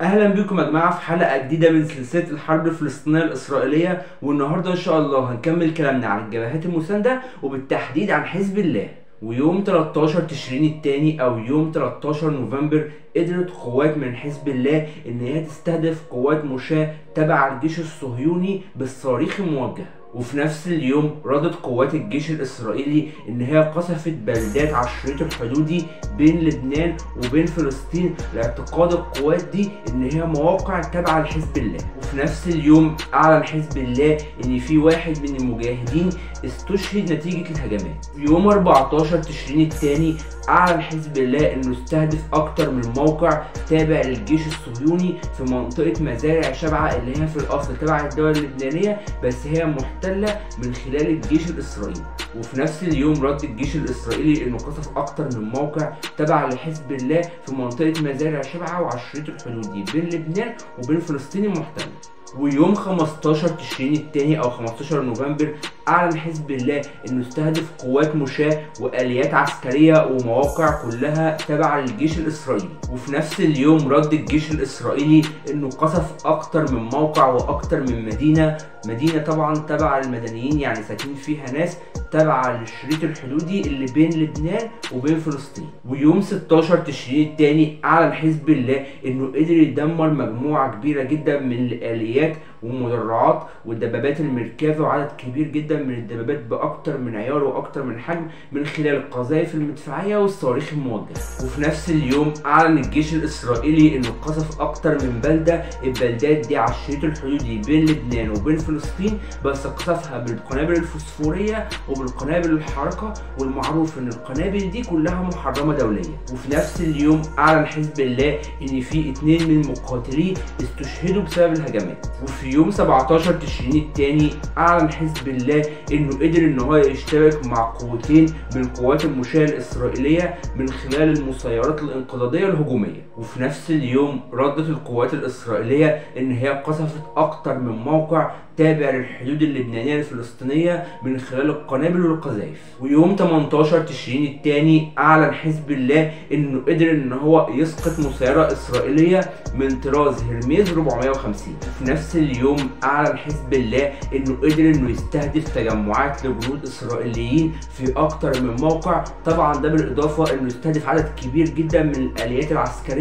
أهلا بكم يا جماعة في حلقة جديدة من سلسلة الحرب الفلسطينية الإسرائيلية والنهاردة إن شاء الله هنكمل كلامنا عن الجبهات المساندة وبالتحديد عن حزب الله. ويوم 13 تشرين الثاني أو يوم 13 نوفمبر قدرت قوات من حزب الله إن هي تستهدف قوات مشاة تبع الجيش الصهيوني بالصواريخ الموجهه وفي نفس اليوم ردت قوات الجيش الإسرائيلي إن هي قصفت بلدات على الشريط الحدودي بين لبنان وبين فلسطين لاعتقاد القوات دي إن هي مواقع تابعة لحزب الله. وفي نفس اليوم أعلن حزب الله إن في واحد من المجاهدين استشهد نتيجة الهجمات. يوم 14 تشرين الثاني أعلن حزب الله إنه استهدف أكتر من موقع تابع للجيش الصهيوني في منطقة مزارع شبعة اللي هي في الأصل تبع الدولة اللبنانية بس هي محتلة من خلال الجيش الإسرائيلي. وفي نفس اليوم رد الجيش الإسرائيلي إنه قصف أكتر من موقع تبع لحزب الله في منطقة مزارع شبعة وعلى الشريط الحدودي بين لبنان وبين فلسطين المحتلة ويوم 15 تشرين الثاني أو 15 نوفمبر أعلن حزب الله إنه استهدف قوات مشاة وآليات عسكرية ومواقع كلها تبع للجيش الإسرائيلي. وفي نفس اليوم رد الجيش الإسرائيلي إنه قصف أكتر من موقع وأكتر من مدينة مدينة طبعا تبع المدنيين يعني ساكنين فيها ناس تبع للشريط الحدودي اللي بين لبنان وبين فلسطين. ويوم 16 تشرين الثاني أعلن حزب الله إنه قدر يدمر مجموعة كبيرة جدا من الآليات والمدرعات والدبابات المركبه وعدد كبير جدا من الدبابات بأكتر من عيار وأكتر من حجم من خلال القذائف المدفعية والصواريخ الموجهه وفي نفس اليوم أعلن الجيش الإسرائيلي إنه قصف أكتر من بلدة البلدات دي على الشريط الحدودي بين لبنان وبين فلسطين بس قصفها بالقنابل الفوسفورية وبالقنابل الحارقة والمعروف إن القنابل دي كلها محرمة دوليا. وفي نفس اليوم أعلن حزب الله إن في اتنين من مقاتليه استشهدوا بسبب الهجمات. وفي يوم 17 تشرين الثاني أعلن حزب الله إنه قدر إن هو يشترك مع قوتين من قوات المشاة الإسرائيلية من خلال المسيرات الانقضاضيه الهجومية. وفي نفس اليوم ردت القوات الإسرائيلية إن هي قصفت أكتر من موقع تابع للحدود اللبنانية الفلسطينيه من خلال القنابل والقذائف. ويوم 18 تشرين الثاني أعلن حزب الله إنه قدر إن هو يسقط مسيرة إسرائيلية من طراز هرميز 450 وفي نفس اليوم أعلن حزب الله إنه قدر إنه يستهدف تجمعات لجنود إسرائيليين في أكتر من موقع طبعا ده بالإضافة إنه يستهدف عدد كبير جدا من الآليات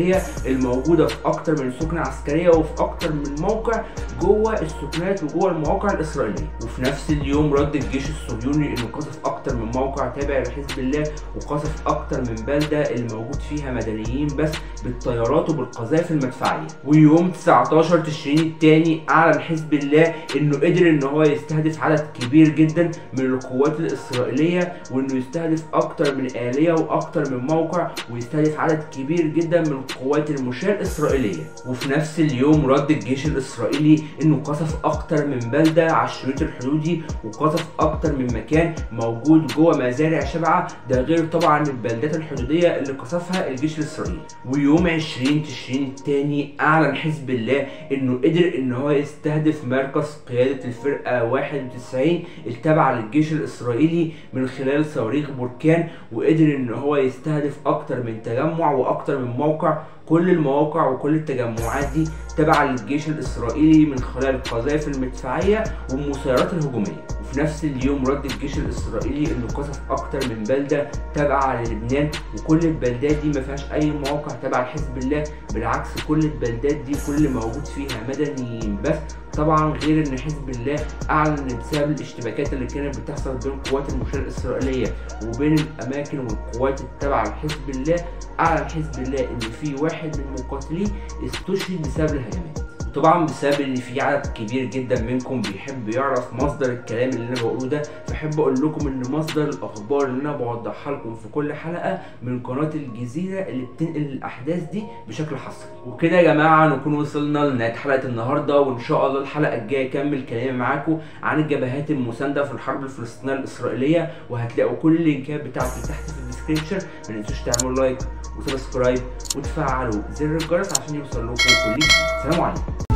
العسكرية الموجودة في أكتر من سكنة عسكرية وفي أكتر من موقع جوه السكنات وجوه المواقع الإسرائيلية. وفي نفس اليوم رد الجيش الصهيوني إنه قصف أكتر من موقع تابع لحزب الله وقصف أكتر من بلدة اللي موجود فيها مدنيين بس بالطيارات وبالقذائف المدفعية. ويوم 19 تشرين الثاني أعلن حزب الله إنه قدر إن هو يستهدف عدد كبير جدا من القوات الإسرائيلية وإنه يستهدف أكتر من آلية وأكتر من موقع ويستهدف عدد كبير جدا من قوات المشاة الإسرائيلية. وفي نفس اليوم رد الجيش الإسرائيلي إنه قصف أكتر من بلدة على الشريط الحدودي وقصف أكتر من مكان موجود جوه مزارع شبعة. ده غير طبعا البلدات الحدودية اللي قصفها الجيش الإسرائيلي. ويوم 20 تشرين الثاني أعلن حزب الله إنه قدر إن هو يستهدف مركز قيادة الفرقة 91 التابعه للجيش الإسرائيلي من خلال صواريخ بركان وقدر إن هو يستهدف أكتر من تجمع وأكتر من موقع are كل المواقع وكل التجمعات دي تابعة للجيش الإسرائيلي من خلال القذائف المدفعية والمسيرات الهجومية. وفي نفس اليوم رد الجيش الإسرائيلي إنه قصف أكتر من بلدة تابعة للبنان وكل البلدات دي ما فيهاش أي مواقع تابعة لحزب الله بالعكس كل البلدات دي كل موجود فيها مدنيين. بس طبعا غير إن حزب الله أعلن بسبب الاشتباكات اللي كانت بتحصل بين قوات المشاة الإسرائيلية وبين الأماكن والقوات التابعة لحزب الله أعلن حزب الله إن في واحد من مقاتليه استشهد بسبب الهجمات. طبعا بسبب إن في عدد كبير جدا منكم بيحب يعرف مصدر الكلام اللي أنا بقوله ده فاحب أقول لكم إن مصدر الأخبار اللي أنا بوضحها لكم في كل حلقة من قناة الجزيرة اللي بتنقل الأحداث دي بشكل حصري. وكده يا جماعة نكون وصلنا لنهاية حلقة النهارده وإن شاء الله الحلقة الجاية أكمل كلامي معاكم عن الجبهات المساندة في الحرب الفلسطينية الإسرائيلية وهتلاقوا كل اللينكات بتاعتي تحت في ال description ما تنسوش تعملوا like وسبسكرايب وتفعلوا زر الجرس عشان يوصل لكم كل جديد. سلام عليكم.